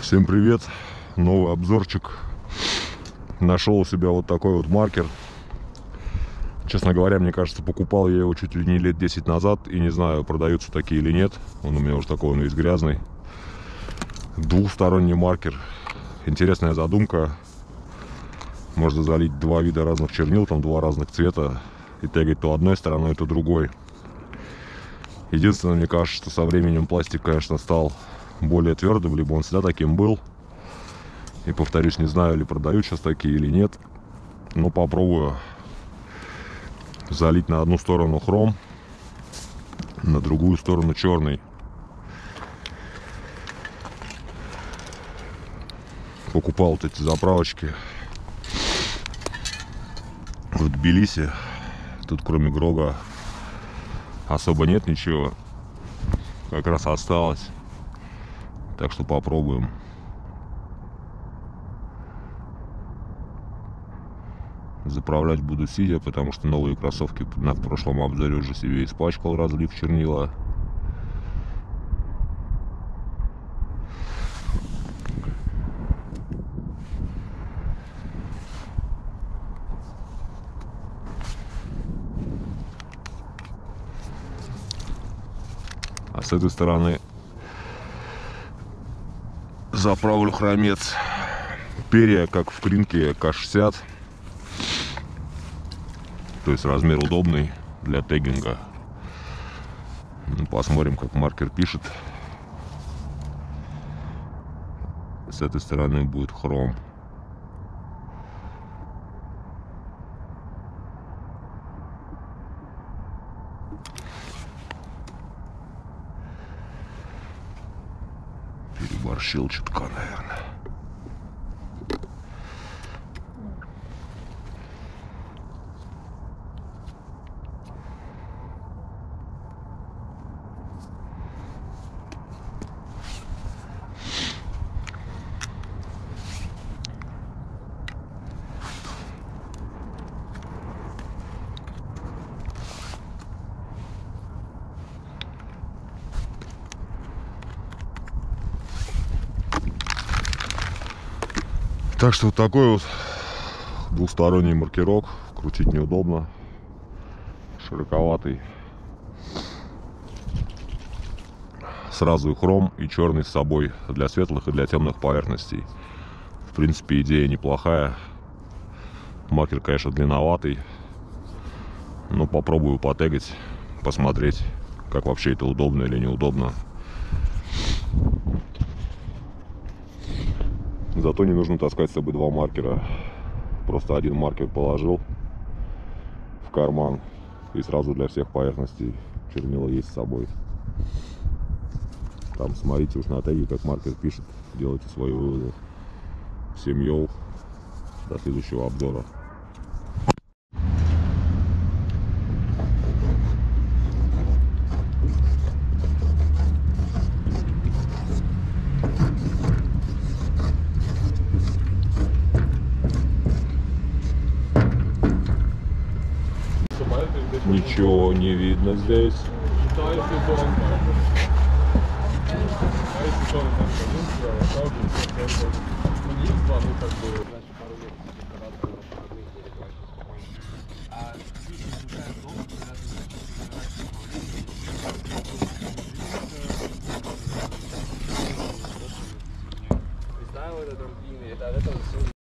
Всем привет! Новый обзорчик. Нашел у себя вот такой вот маркер. Честно говоря, мне кажется, покупал я его чуть ли не лет 10 назад. И не знаю, продаются такие или нет. Он у меня уже такой, он весь грязный. Двухсторонний маркер. Интересная задумка. Можно залить два вида разных чернил, там два разных цвета. И тегать то одной стороной, то другой. Единственное, мне кажется, что со временем пластик, конечно, стал более твердым, либо он всегда таким был. И повторюсь, не знаю, ли продают сейчас такие или нет. Но попробую залить на одну сторону хром, на другую сторону черный. Покупал вот эти заправочки в Тбилиси. Тут кроме Грога особо нет ничего. Как раз осталось. Так что попробуем. Заправлять буду сидя, потому что новые кроссовки на прошлом обзоре уже себе испачкал, разлив чернила. А с этой стороны заправлю хромец. Перья, как в кринке К60. То есть размер удобный для тегинга. Ну, посмотрим, как маркер пишет. С этой стороны будет хром. Переборщил чутка, наверное. Так что вот такой вот двухсторонний маркерок. Крутить неудобно. Широковатый. Сразу и хром, и черный с собой для светлых и для темных поверхностей. В принципе, идея неплохая. Маркер, конечно, длинноватый. Но попробую потегать, посмотреть, как вообще это удобно или неудобно. Зато не нужно таскать с собой два маркера. Просто один маркер положил в карман. И сразу для всех поверхностей чернила есть с собой. Там смотрите уж на теге, как маркер пишет. Делайте свои выводы. Всем йоу. До следующего обзора. Ничего не видно здесь. граффити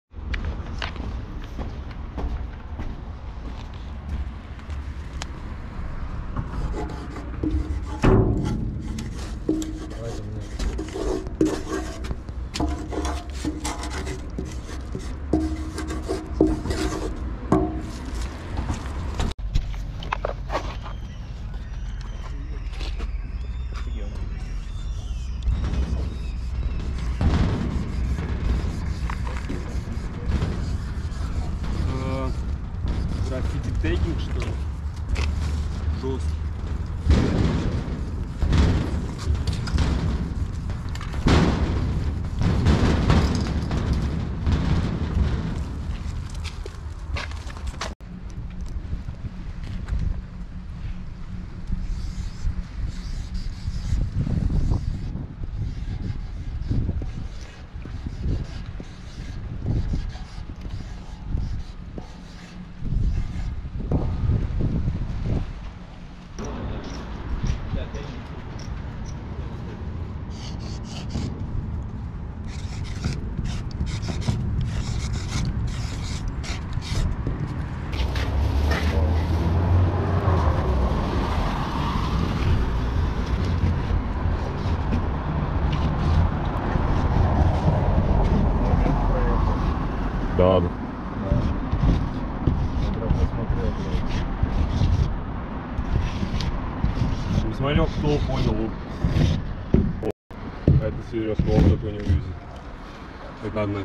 серьезно, он такой не увидит. Это надо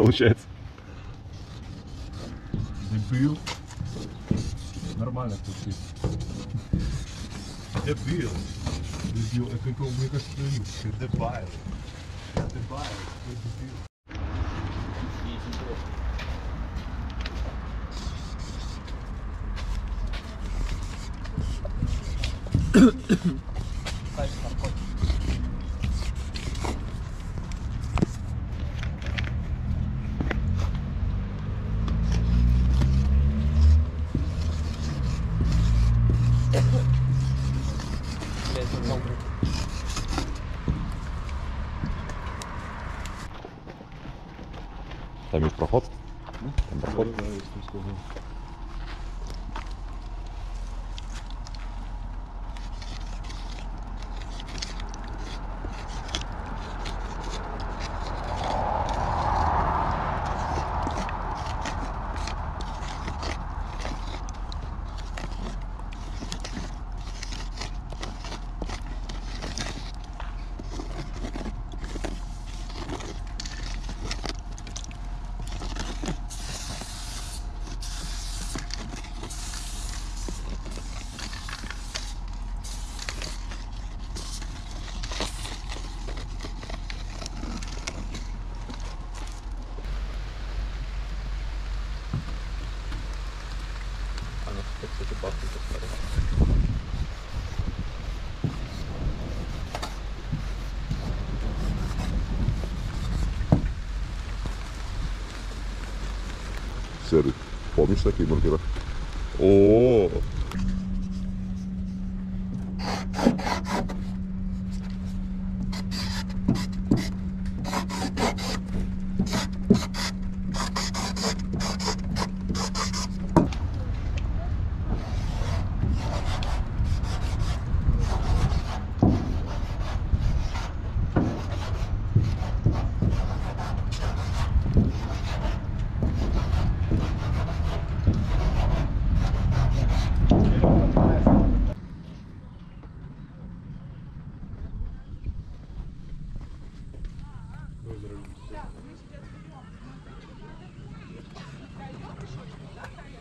Получается. Дебил. Нормально тут Дебил. Дебил. Это, это, мне кажется, это Дебайл. Дебайл. Дебил. Vamos correr. Серый. Помнишь такие бургеры? О,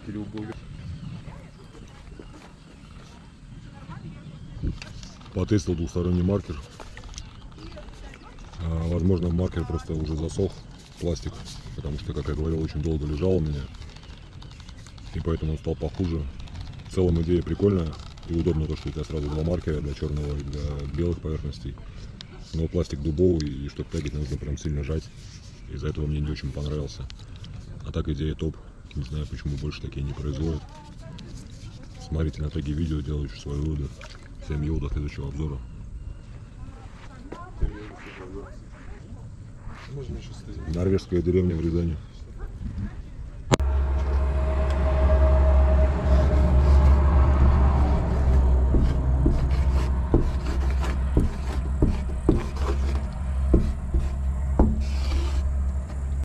Кирилл Бургер. потестил двухсторонний маркер. А, возможно, маркер просто уже засох, пластик, потому что, как я говорил, очень долго лежал у меня. И поэтому он стал похуже. В целом идея прикольная и удобно то, что у тебя сразу два маркера для черного и для белых поверхностей. Но пластик дубовый, и чтобы тегать, нужно прям сильно жать. Из-за этого мне не очень понравился. А так идея топ. Не знаю, почему больше такие не производят. Смотрите на теги видео, делайте свои выводы. Всем йоу, до следующего обзора. Норвежская деревня в Рязани.